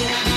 Yeah.